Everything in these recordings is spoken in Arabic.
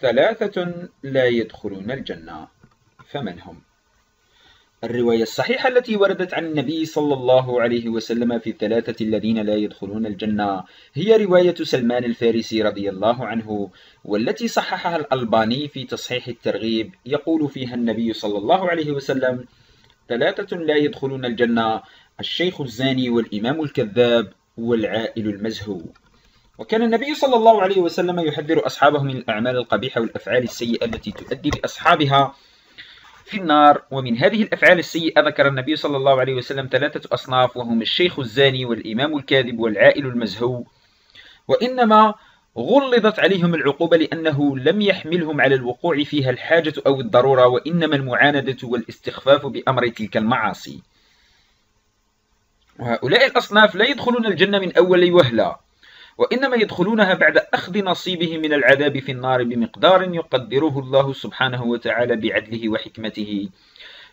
ثلاثة لا يدخلون الجنة فمن هم؟ الرواية الصحيحة التي وردت عن النبي صلى الله عليه وسلم في الثلاثة الذين لا يدخلون الجنة هي رواية سلمان الفارسي رضي الله عنه والتي صححها الألباني في تصحيح الترغيب يقول فيها النبي صلى الله عليه وسلم ثلاثة لا يدخلون الجنة الشيخ الزاني والإمام الكذاب والعائل المزهو وكان النبي صلى الله عليه وسلم يحذر أصحابه من الأعمال القبيحة والأفعال السيئة التي تؤدي بأصحابها في النار. ومن هذه الأفعال السيئة ذكر النبي صلى الله عليه وسلم ثلاثة أصناف وهم الشيخ الزاني والإمام الكاذب والعائل المزهو. وإنما غلظت عليهم العقوبة لأنه لم يحملهم على الوقوع فيها الحاجة أو الضرورة وإنما المعاندة والاستخفاف بأمر تلك المعاصي. وهؤلاء الأصناف لا يدخلون الجنة من أول وهلة. وإنما يدخلونها بعد أخذ نصيبهم من العذاب في النار بمقدار يقدره الله سبحانه وتعالى بعدله وحكمته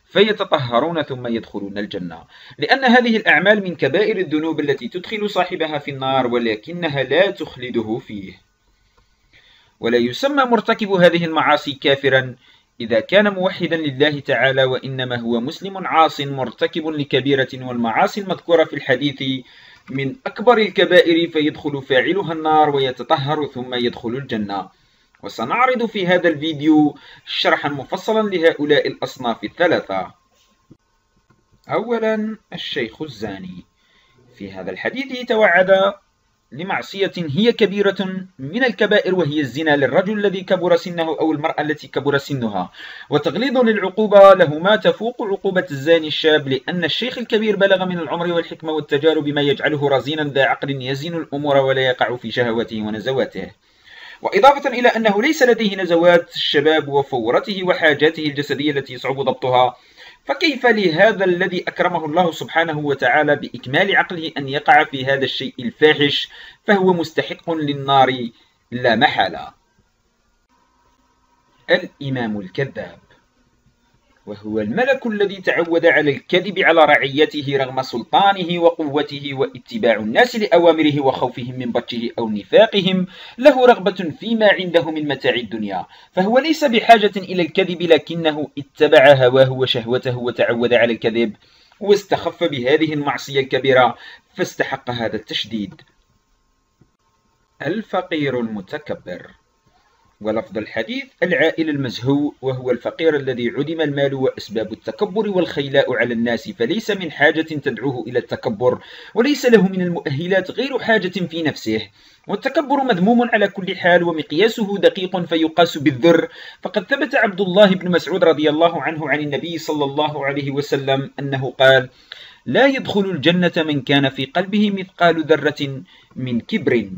فيتطهرون ثم يدخلون الجنة. لأن هذه الأعمال من كبائر الذنوب التي تدخل صاحبها في النار ولكنها لا تخلده فيه. ولا يسمى مرتكب هذه المعاصي كافرا إذا كان موحدا لله تعالى وإنما هو مسلم عاص مرتكب لكبيرة والمعاصي المذكورة في الحديث من أكبر الكبائر فيدخل فاعلها النار ويتطهر ثم يدخل الجنة. وسنعرض في هذا الفيديو شرحا مفصلا لهؤلاء الأصناف الثلاثة. أولا الشيخ الزاني. في هذا الحديث توعد لمعصية هي كبيرة من الكبائر وهي الزنا للرجل الذي كبر سنه أو المرأة التي كبر سنها. وتغليظ للعقوبة لهما تفوق عقوبة الزاني الشاب لأن الشيخ الكبير بلغ من العمر والحكمة والتجارب ما يجعله رزينا ذا عقل يزين الأمور ولا يقع في شهواته ونزواته. وإضافة إلى أنه ليس لديه نزوات الشباب وفورته وحاجاته الجسدية التي يصعب ضبطها فكيف لهذا الذي أكرمه الله سبحانه وتعالى بإكمال عقله أن يقع في هذا الشيء الفاحش فهو مستحق للنار لا محالة؟ الإمام الكذاب. وهو الملك الذي تعود على الكذب على رعيته رغم سلطانه وقوته واتباع الناس لأوامره وخوفهم من بطشه أو نفاقهم له رغبة فيما عنده من متاع الدنيا. فهو ليس بحاجة إلى الكذب لكنه اتبع هواه وشهوته وتعود على الكذب واستخف بهذه المعصية الكبيرة فاستحق هذا التشديد. الفقير المتكبر. ولفظ الحديث العائل المزهو وهو الفقير الذي عدم المال وأسباب التكبر والخيلاء على الناس فليس من حاجة تدعوه إلى التكبر وليس له من المؤهلات غير حاجة في نفسه. والتكبر مذموم على كل حال ومقياسه دقيق فيقاس بالذر. فقد ثبت عبد الله بن مسعود رضي الله عنه عن النبي صلى الله عليه وسلم أنه قال لا يدخل الجنة من كان في قلبه مثقال ذرة من كبر.